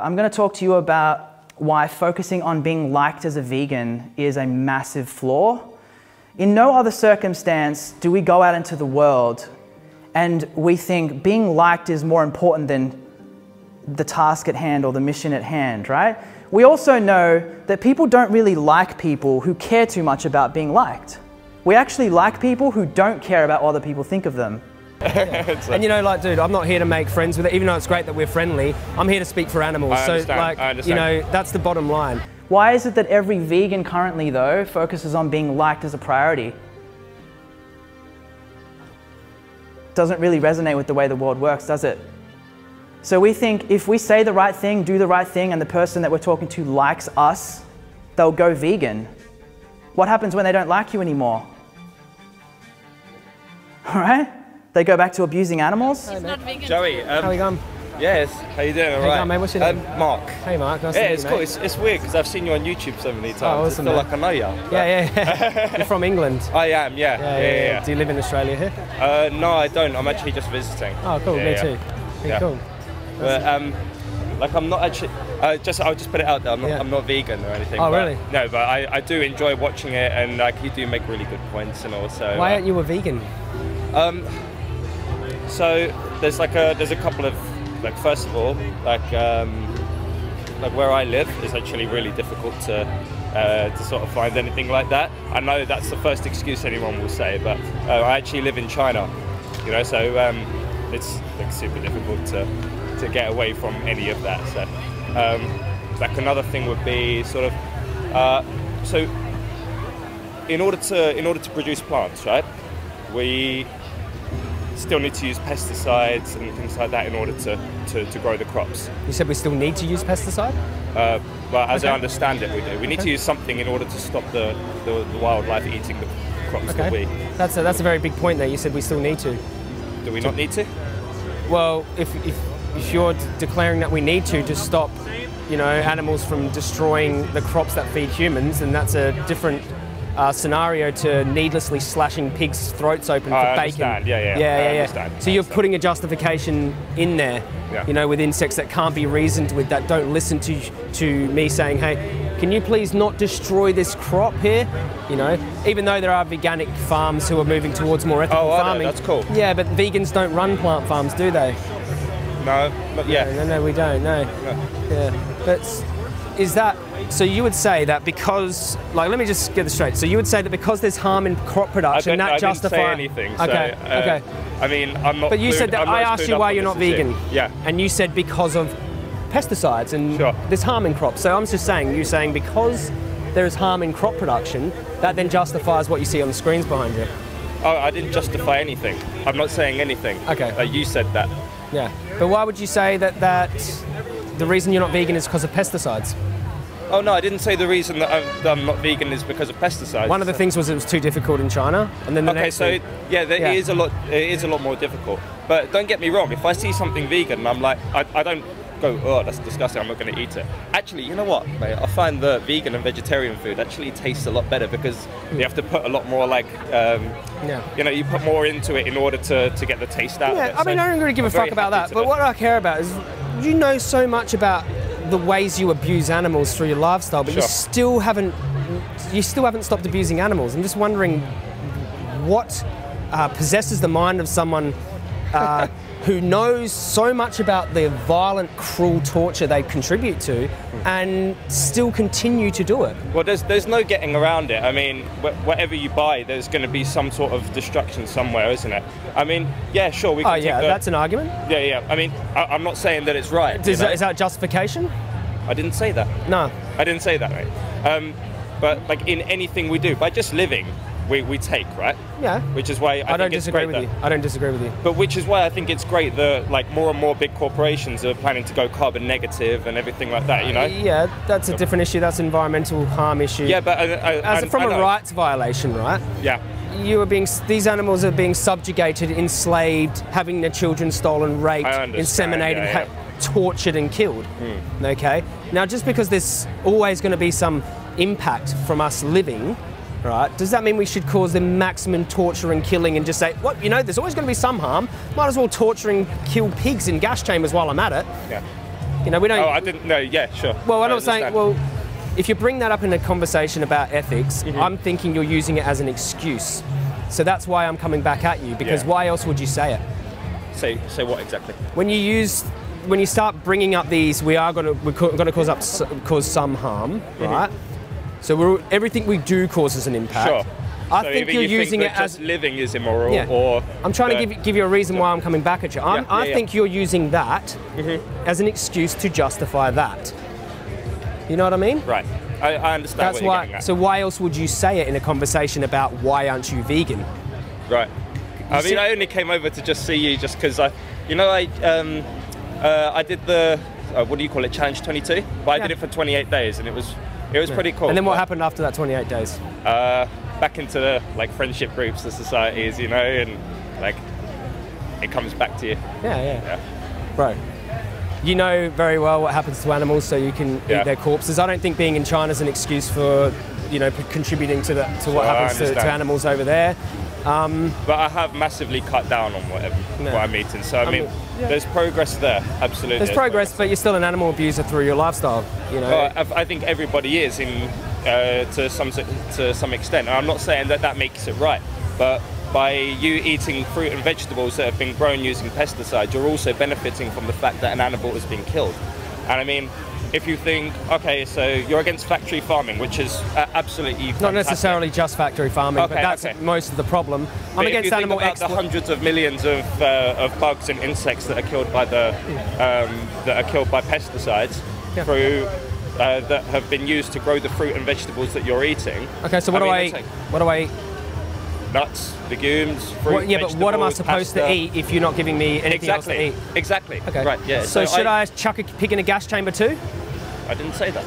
I'm going to talk to you about why focusing on being liked as a vegan is a massive flaw. In no other circumstance do we go out into the world and we think being liked is more important than the task at hand or the mission at hand, right? We also know that people don't really like people who care too much about being liked. We actually like people who don't care about what other people think of them. and you know, like, dude, I'm not here to make friends with it, even though it's great that we're friendly. I'm here to speak for animals. I so, understand, like, you know, that's the bottom line. Why is it that every vegan currently, though, focuses on being liked as a priority? Doesn't really resonate with the way the world works, does it? So we think if we say the right thing, do the right thing, and the person that we're talking to likes us, they'll go vegan. What happens when they don't like you anymore? All right? They go back to abusing animals? He's not vegan. Joey, um, How we going? yes, how you doing? All you going, mate? What's your um, name? Mark. Hey, Mark. Nice Yeah, to it's you, cool. It's, it's weird because I've seen you on YouTube so many times. Oh, awesome, I feel man. like I know you. Yeah, yeah, yeah. You're from England. I am, yeah. Yeah, yeah, yeah. Do you live in Australia here? Uh, no, I don't. I'm actually just visiting. Oh, cool. Yeah, Me yeah. too. Hey, Yeah. cool. But um, like I'm not actually. Uh, just I'll just put it out there. I'm not, Yeah. I'm not vegan or anything. Oh, but- really? No, but I, I do enjoy watching it, and like you do make really good points, and also. Why uh, aren't you a vegan? Um, so there's like a there's a couple of like first of all like um, like where I live is actually really difficult to uh, to sort of find anything like that. I know that's the first excuse anyone will say, but uh, I actually live in China, you know, so um, it's like super difficult to to get away from any of that. So um, like another thing would be sort of uh, so in order to in order to produce plants, right? We still need to use pesticides and things like that in order to, to, to grow the crops. You said we still need to use pesticide? Uh, but as Okay. I understand it, we do. We need to use something in order to stop the, the, the wildlife eating the crops that we. That's a, that's a very big point there. You said we still need to. Do we not need to? Well, if, if, if you're d- declaring that we need to to stop, you know, animals from destroying the crops that feed humans, then that's a different uh, scenario to needlessly slashing pigs' throats open I for bacon. understand, yeah, yeah, yeah, yeah, yeah. So I you're understand. putting a justification in there, Yeah. you know, with insects that can't be reasoned with, that don't listen to to me saying, hey. Can you please not destroy this crop here? You know, even though there are veganic farms who are moving towards more ethical Oh, farming. That's cool. Yeah, but vegans don't run plant farms, do they? No, but yeah. No, no, we don't. No. Yeah. But is that so? You would say that because, like, let me just get this straight. So you would say that because there's harm in crop production, that justifies didn't justify say anything. So, Okay. uh, okay. I mean, I'm not. But you said that I as asked you why you're not vegan. Yeah. And you said because of pesticides and Sure. there's harm in crops. So I'm just saying, you're saying because there is harm in crop production, that then justifies what you see on the screens behind you. Oh, I didn't justify anything. I'm not saying anything. Okay. Uh, you said that. Yeah. But why would you say that that the reason you're not vegan is because of pesticides? Oh no, I didn't say the reason that I'm, that I'm not vegan is because of pesticides. One of the things was it was too difficult in China, and then the Okay, so thing, yeah, there Yeah. is a lot. It is a lot more difficult. But don't get me wrong. If I see something vegan, I'm like, I, I don't go, oh, that's disgusting. I'm not going to eat it. Actually, you know what, mate? I find the vegan and vegetarian food actually tastes a lot better because you have to put a lot more like, um, Yeah. you know, you put more into it in order to, to get the taste out Yeah, of it. I mean, So I don't really give a I'm very fuck about that. But do- what I care about is you know so much about the ways you abuse animals through your lifestyle, but you still haven't you still haven't stopped abusing animals. I'm just wondering what uh, possesses the mind of someone uh, who knows so much about the violent, cruel torture they contribute to, and still continue to do it. Well, there's there's no getting around it. I mean, wh- whatever you buy, there's going to be some sort of destruction somewhere, isn't it? I mean, yeah, sure, we can Oh yeah, the, that's an argument. yeah, yeah. I mean, I, I'm not saying that it's right. Is that, is that justification? I didn't say that. No. I didn't say that, mate. Um, but like in anything we do, by just living, we, we take, right? Yeah. Which is why I, I, don't disagree with that- you. I don't disagree with you. But which is why I think it's great that like more and more big corporations are planning to go carbon negative and everything like that. You know? Yeah, that's a different issue. That's an environmental harm issue. Yeah, but uh, uh, I, I, as from a rights violation, right? Yeah. You are being these animals are being subjugated, enslaved, having their children stolen, raped, inseminated, yeah, ha- yeah. tortured, and killed. Hmm. Okay. Now, just because there's always going to be some impact from us living. Right? Does that mean we should cause them maximum torture and killing and just say, what, you know, there's always going to be some harm. Might as well torture and kill pigs in gas chambers while I'm at it. Yeah. You know, we don't. Oh, I didn't know. Yeah, sure. Well, I'm I not saying. Well, if you bring that up in a conversation about ethics, Mm-hmm. I'm thinking you're using it as an excuse. So that's why I'm coming back at you because Yeah. why else would you say it? say say what exactly? When you use, when you start bringing up these, we are going to we're going to cause up cause some harm, right? So we're, everything we do causes an impact. Sure. I so think you're you using think it as living is immoral, Yeah. or I'm trying that- to give, give you a reason why I'm coming back at you. I'm, Yeah, I yeah, think you're using that Mm-hmm. as an excuse to justify that. You know what I mean? Right. I, I understand That's what you're why. So why else would you say it in a conversation about why aren't you vegan? Right. I see- mean, I only came over to just see you just because I, you know, I um, uh, I did the uh, what do you call it, Challenge 22, but I did it for 28 days and it was it was pretty cool. And then what happened after that 28 days? Uh, back into the like friendship groups, the societies, you know, and like it comes back to you. Yeah, yeah, Yeah. Bro, you know very well what happens to animals, so you can Yeah. eat their corpses. I don't think being in China is an excuse for, you know, contributing to the, to what I happens to, to animals over there. But I have massively cut down on whatever Yeah. what I'm eating. So I, mean, yeah. there's progress there. Absolutely. There's progress, but you're still an animal abuser through your lifestyle. You know. Well, I, I think everybody is in uh, to some to some extent. And I'm not saying that that makes it right, but by you eating fruit and vegetables that have been grown using pesticides, you're also benefiting from the fact that an animal has been killed. And I mean, if you think, okay, so you're against factory farming, which is uh, absolutely not necessarily just factory farming, but that's okay. most of the problem. But I'm against animal about the hundreds of millions of, uh, of bugs and insects that are killed by the um, that are killed by pesticides Yeah. through uh, that have been used to grow the fruit and vegetables that you're eating. Okay, so what do mean, I What do I eat? Nuts, legumes, fruit. What, yeah, but what am I supposed to eat if you're not giving me anything else to Exactly. eat? Exactly. Okay. Right. Yeah. So, should I, chuck a pig in a gas chamber too? I didn't say that.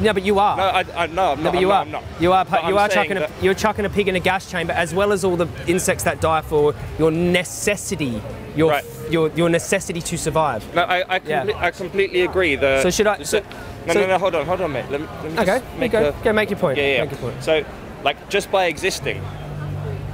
No, but you are. No, I, I, no, I'm No, not. but you I'm are. Not. You are. But You I'm are chucking a. You're chucking a pig in a gas chamber, as well as all the insects that die for your necessity, your Right. your your necessity to survive. No, I, I, Yeah. I completely agree. The, So should I- so- no, so- no, no, hold on, hold on, mate. Let me, let me Okay, just make go. a, Go make your point. Yeah, yeah. Make your point. So, like, just by existing,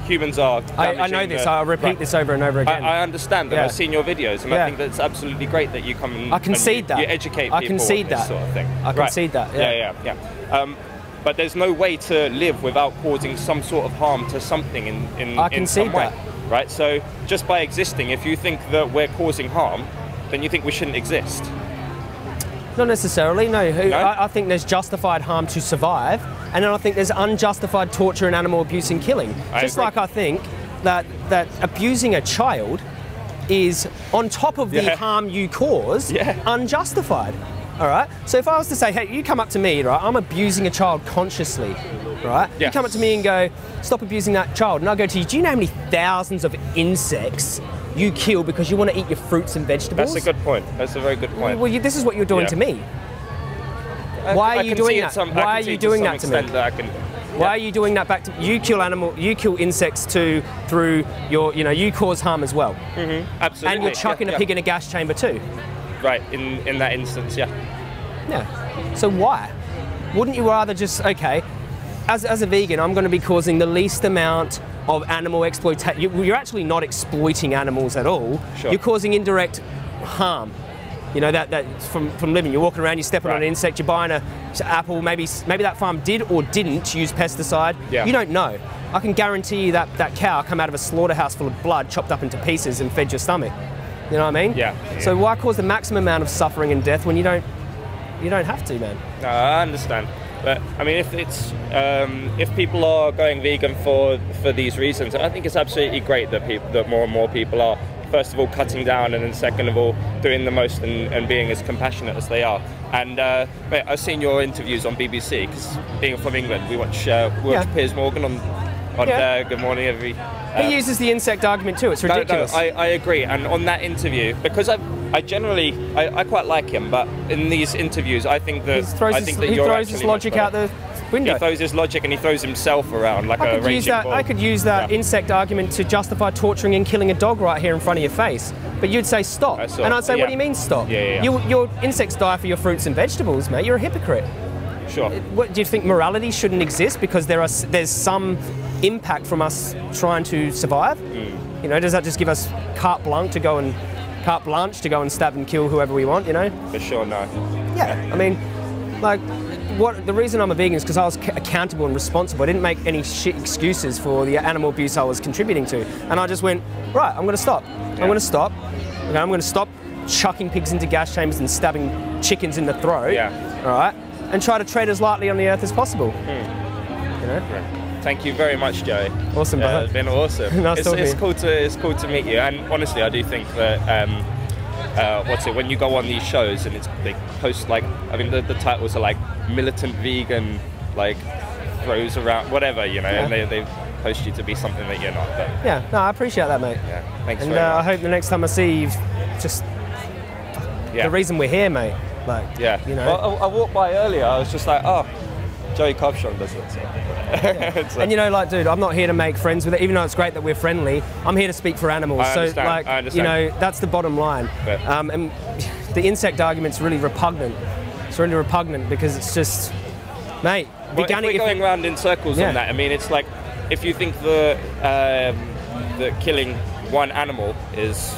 humans are. I, I know this. the- I'll repeat Right. this over and over again. I, I understand, and Yeah. I've seen your videos, and Yeah. I think that's absolutely great that you come and I concede and that. you, you educate I concede on this that. sort of thing. I concede that, yeah. yeah, yeah. yeah. Um, but there's no way to live without causing some sort of harm to something in in, I in concede some way, that. right? So just by existing, if you think that we're causing harm, then you think we shouldn't exist. Not necessarily. No. Who, No? I, I think there's justified harm to survive, and then I think there's unjustified torture and animal abuse and killing. I Just agree. like I think that that abusing a child is on top of the Yeah. harm you cause Yeah. unjustified. All right. So if I was to say, hey, you come up to me, right? I'm abusing a child consciously, right? You come up to me and go, stop abusing that child, and I go to you, do you know how many thousands of insects you kill because you want to eat your fruits and vegetables? That's a good point. That's a very good point. Well, you, this is what you're doing Yeah. to me. Why are you doing that? Some, Why are you doing that to me? That can, Why are you doing that back to you kill animal you kill insects too through your you know you cause harm as well mm-hmm. absolutely. and you're chucking yeah, a pig in a gas chamber too. Right. In in that instance, yeah. yeah so why wouldn't you rather just okay as, as a vegan I'm going to be causing the least amount of animal exploitation you, you're actually not exploiting animals at all Sure. you're causing indirect harm you know that, that from, from living you're walking around you're stepping on an insect you're buying a apple maybe maybe that farm did or didn't use pesticide Yeah. you don't know I can guarantee you that that cow come out of a slaughterhouse full of blood chopped up into pieces and fed your stomach you know what I mean Yeah, so why cause the maximum amount of suffering and death when you don't you don't have to man No, I understand. But I mean, if it's um, if people are going vegan for for these reasons, I think it's absolutely great that people that more and more people are. First of all, cutting down, and then second of all, doing the most and, and being as compassionate as they are. And uh, mate, I've seen your interviews on BBC because being from England, we watch uh, we watch Yeah. Piers Morgan on on Yeah. uh, Good Morning every. He uh, uses the insect argument too. It's ridiculous. no, no. I, I agree. And on that interview, because I, I generally, I, I quite like him, but in these interviews, I think that he throws, I his, that he throws his logic out the window. He throws his logic and he throws himself around like I a could use raging that. bull. I could use that Yeah. insect argument to justify torturing and killing a dog right here in front of your face. But you'd say stop, and I'd say, Yeah. what do you mean stop? Yeah, yeah. You, your insects die for your fruits and vegetables, mate. You're a hypocrite. Sure. What do you think? Morality shouldn't exist because there are there's some impact from us trying to survive. Hmm. You know, does that just give us carte blanche to go and carte blanche to go and stab and kill whoever we want, you know? For sure, no. Yeah. I mean, like, what the reason I'm a vegan is because I was accountable and responsible. I didn't make any shit excuses for the animal abuse I was contributing to, and I just went right. I'm going to stop. I'm going to stop. Okay, I'm going to stop chucking pigs into gas chambers and stabbing chickens in the throat. Yeah. All right, and try to tread as lightly on the earth as possible. Hmm. You know. Thank you very much, Joey. Awesome, Yeah, brother. it's been awesome. Nice it's, it's cool to it's cool to meet you. And honestly, I do think that um, uh, what's it when you go on these shows and it's they post like I mean the, the titles are like militant vegan like throws around whatever you know, and they, they post you to be something that you're not. But Yeah. No, I appreciate that, mate. yeah, thanks And very uh, I hope the next time I see you, just yeah. the reason we're here, mate. Like, yeah. you know. Well, I, I walked by earlier. I was just like, oh, Joey Carbstrong does it. So. It's And you know, like, dude, I'm not here to make friends with it. Even though it's great that we're friendly, I'm here to speak for animals. I so, understand, like, you know, that's the bottom line. But- Um, and the insect argument's really repugnant. It's really repugnant because it's just, mate, Well, if we're if- going around in circles Yeah. on that, I mean, it's like if you think the um, that killing one animal is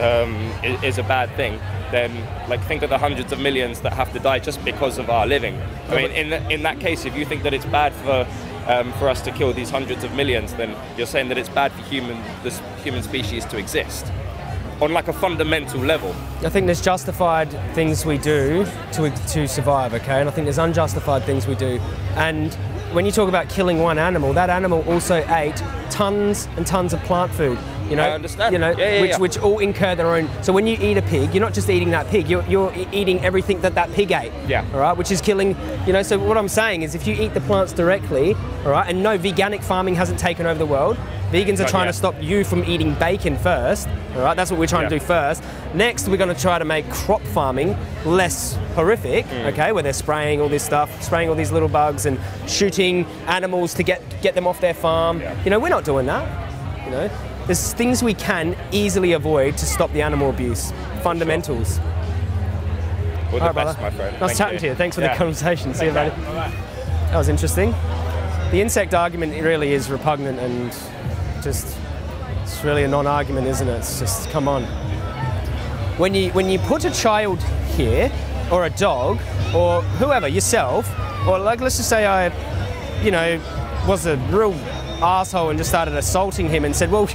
um, i- is a bad thing, then like think of the hundreds of millions that have to die just because of our living. I mean, in in that case, if you think that it's bad for um, for us to kill these hundreds of millions, then you're saying that it's bad for human this human species to exist on like a fundamental level. I think there's justified things we do to, to survive, okay? And I think there's unjustified things we do. And when you talk about killing one animal, that animal also ate tons and tons of plant food. You know, I understand. You know, Yeah, yeah, which, yeah. which all incur their own. So when you eat a pig, you're not just eating that pig. You're, you're eating everything that that pig ate. Yeah. All right, which is killing. You know, so what I'm saying is, if you eat the plants directly, all right, and no, veganic farming hasn't taken over the world. Vegans are Not trying yet. to stop you from eating bacon first. All right, that's what we're trying to do first. Next, we're going to try to make crop farming less horrific, Mm. okay, where they're spraying all this stuff, spraying all these little bugs and shooting animals to get, get them off their farm. Yeah. You know, we're not doing that. You know, there's things we can easily avoid to stop the animal abuse. Fundamentals. All the All right, best, brother. my friend. Nice Thank chatting to you. Thanks for Yeah. the conversation. See you, buddy. That was interesting. The insect argument really is repugnant and just it's really a non-argument, isn't it? It's just come on. When you when you put a child here, or a dog, or whoever, yourself, or like let's just say I, you know, was a real asshole and just started assaulting him and said, well,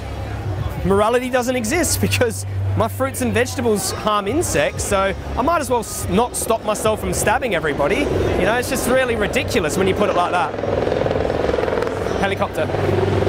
morality doesn't exist because my fruits and vegetables harm insects, so I might as well not stop myself from stabbing everybody. You know, it's just really ridiculous when you put it like that. Helicopter.